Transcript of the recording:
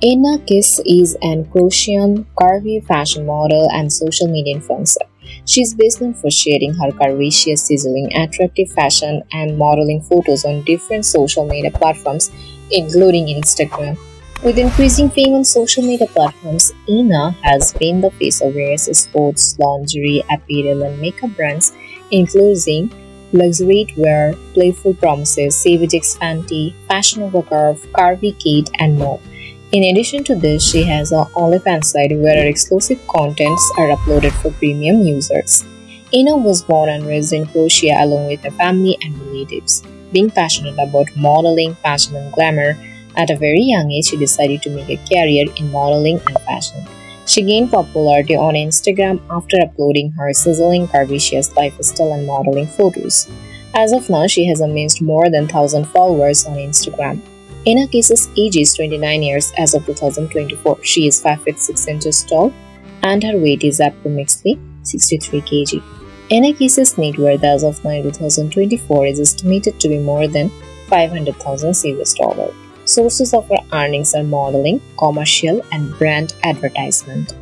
Ena Kiš is an Croatian curvy fashion model and social media influencer. She is best known for sharing her curvaceous, sizzling, attractive fashion and modeling photos on different social media platforms, including Instagram. With increasing fame on social media platforms, Ena has been the face of various sports, lingerie, apparel, and makeup brands, including Luxury Wear, Playful Promises, Savage X Fashion Nova Curve, Curvy Kate, and more. In addition to this, she has an OnlyFans site where her exclusive contents are uploaded for premium users. Ena was born and raised in Croatia along with her family and relatives. Being passionate about modeling, fashion, and glamour, at a very young age, she decided to make a career in modeling and fashion. She gained popularity on Instagram after uploading her sizzling, curvaceous lifestyle and modeling photos. As of now, she has amassed more than 1000 followers on Instagram. Ena Kiš's age is 29 years as of 2024. She is 5 feet 6 inches tall and her weight is approximately 63 kg. Ena Kiš's net worth as of now 2024 is estimated to be more than 500,000 US dollar. Sources of her earnings are modeling, commercial, and brand advertisement.